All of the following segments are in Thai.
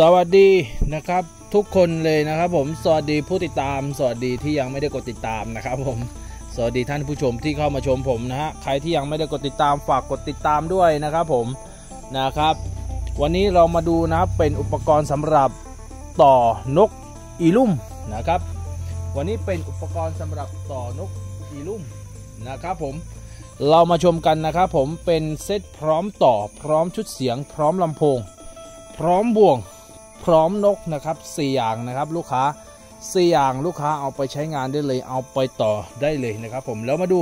สวัสดีนะครับ ทุกคนเลยนะครับ ผมสวัสดีผู้ติดตาม สวัสดีที่ยังไม่ได้กดติดตามนะครับ ผมสวัสดีท่านผู้ชมที่เข้ามาชมผมนะฮะใครที่ยังไม่ได้กดติดตามฝากกดติดตามด้วยนะครับผมนะครับ วันนี้เรามาดูนะครับเป็นอุปกรณ์สำหรับต่อนกอีลุ่มนะครับ วันนี้เป็นอุปกรณ์สำหรับต่อนกอีลุ่มนะครับผมเรามาชมกันนะครับผมเป็นเซตพร้อมต่อพร้อมชุดเสียง พร้อมลำโพง พร้อมบ่วง พร้อมนกนะครับสี่อย่างนะครับลูกค้าสี่อย่างลูกค้าเอาไปใช้งานได้เลยเอาไปต่อได้เลยนะครับ ผมแล้วมาดู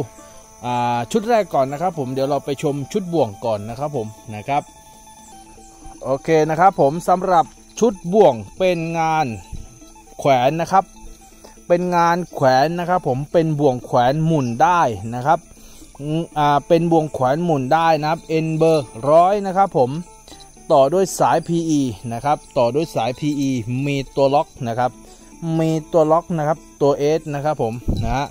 ชุดแรกก่อนนะครับ ผมเดี๋ยวเราไปชมชุดบ่วงก่อนนะครับผมนะครับโอเคนะครับผมสำหรับชุดบ่วงเป็นงานแขวนนะครับ เป็นงานแขวนนะครับ ผมเป็นบ่วงแขวนหมุนได้นะครับเป็นบ่วงแขวนหมุนได้นะครับ N เบอร์ร้อยนะครับผม ต่อด้วยสาย PE นะครับ ต่อด้วยสาย PE มีตัวล็อกนะครับ มีตัวล็อกนะครับ ตัว S นะครับผมนะฮะ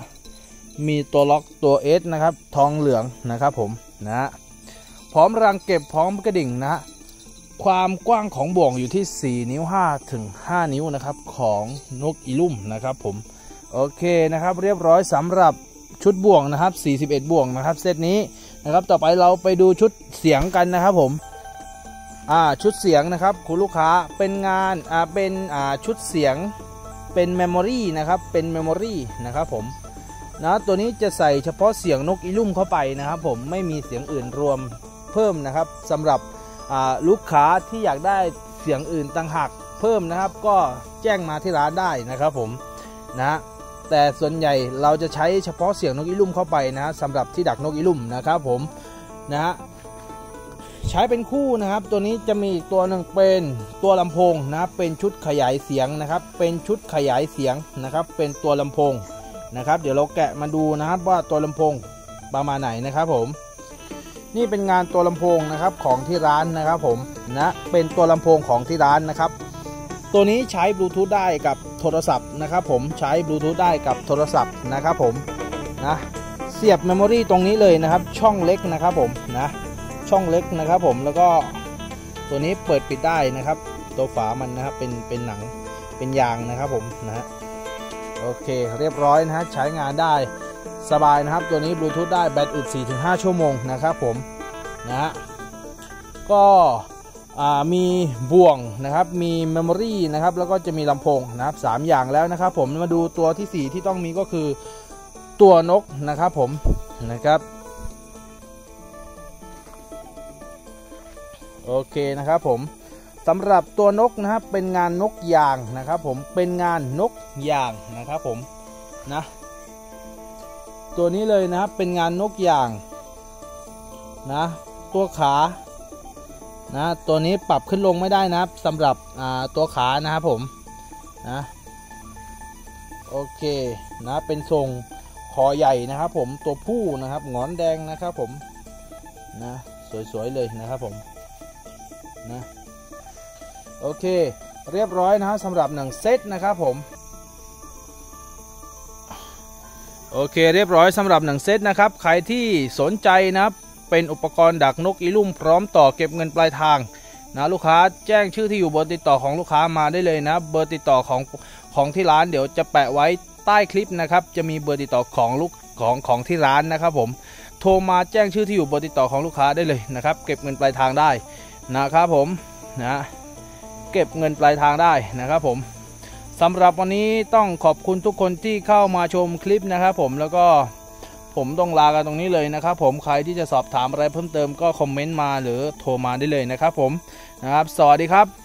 มีตัวล็อกตัว S นะครับ ทองเหลืองนะครับผมนะฮะ พร้อมรังเก็บพร้อมกระดิ่งนะความกว้างของบ่วงอยู่ที่ 4 นิ้ว5ถึง 5 นิ้วนะครับของนกอีลุ้มนะครับผม โอเคนะครับ เรียบร้อยสำหรับชุดบ่วงนะครับ 41 บ่วงนะครับ เซตนี้นะครับ ต่อไปเราไปดูชุดเสียงกันนะครับผม ชุดเสียงนะครับคุณลูกค้าเป็นงานเป็นชุดเสียงเป็น memory นะครับเป็น memory นะครับผมนะตัวนี้จะใส่เฉพาะเสียงนกอีลุ้มเข้าไปนะครับ ผมไม่มีเสียงอื่นรวมเพิ่มนะครับสำหรับลูกค้าที่อยากได้เสียงอื่นต่างหากเพิ่มนะครับ ก็แจ้งมาที่ร้านได้นะครับผมนะแต่ส่วนใหญ่เราจะใช้เฉพาะเสียงนกอีลุ่มเข้าไปนะสำหรับที่ดักนกอีลุ่มนะครับผมนะฮะ ใช้เป็นคู่นะครับ ตัวนี้จะมีอีกตัวหนึ่งเป็นตัวลำโพงนะครับเป็นชุดขยายเสียงนะครับ เป็นชุดขยายเสียงนะครับ เป็นตัวลำโพงนะครับ เดี๋ยวเราแกะมาดูนะครับว่าตัวลำโพงประมาณไหนนะครับผม นี่เป็นงานตัวลำโพงนะครับของที่ร้านนะครับผมนะเป็นตัวลำโพงของที่ร้านนะครับ ตัวนี้ใช้บลูทูธได้กับโทรศัพท์นะครับผมใช้บลูทูธได้กับโทรศัพท์นะครับผมนะเสียบเมมโมรีตรงนี้เลยนะครับ ช่องเล็กนะครับผมนะ ช่องเล็กนะครับ ผมแล้วก็ตัวนี้เปิดปิดได้นะครับ ตัวฝามันนะครับเป็นเป็นหนังเป็นยางนะครับผมนะฮะโอเคเรียบร้อยนะฮะใช้งานได้สบายนะครับ ตัวนี้บลูทูธได้แบตอึด 4-5 ชั่วโมงนะครับผมนะฮะก็มีบ่วงนะครับ มี memory นะครับ แล้วก็จะมีลำโพงนะครับ3อย่างแล้วนะครับ ผมมาดูตัวที่ 4 ที่ต้องมีก็คือตัวนกนะครับผมนะครับ โอเคนะครับผมสำหรับตัวนกนะครับเป็นงานนกยางนะครับผมเป็นงานนกยางนะครับผมนะตัวนี้เลยนะครับเป็นงานนกยางนะตัวขานะตัวนี้ปรับขึ้นลงไม่ได้นะครับสำหรับตัวขานะครับผมนะโอเคนะเป็นทรงคอใหญ่นะครับผมตัวผู้นะครับงอนแดงนะครับผมนะสวยๆเลยนะครับผม นะโอเค เรียบร้อยนะสำหรับหนังเซตนะครับผมโอเคเรียบร้อยสำหรับหนังเซตนะครับ ใครที่สนใจนะครับเป็นอุปกรณ์ดักนกอีลุ่มพร้อมต่อเก็บเงินปลายทางนะลูกค้าแจ้งชื่อที่อยู่เบอร์ติดต่อของลูกค้ามาได้เลยนะ เบอร์ติดต่อของของที่ร้านเดี๋ยวจะแปะไว้ใต้คลิปนะครับจะมีเบอร์ติดต่อของลูกของของที่ร้านนะครับผมโทรมาแจ้งชื่อที่อยู่เบอร์ติดต่อของลูกค้าได้เลยนะครับ เก็บเงินปลายทางได้ นะครับผมนะเก็บเงินปลายทางได้นะครับผมสำหรับวันนี้ต้องขอบคุณทุกคนที่เข้ามาชมคลิปนะครับผมแล้วก็ผมต้องลากันตรงนี้เลยนะครับผมใครที่จะสอบถามอะไรเพิ่มเติมก็คอมเมนต์มาหรือโทรมาได้เลยนะครับผมนะครับ สวัสดีครับ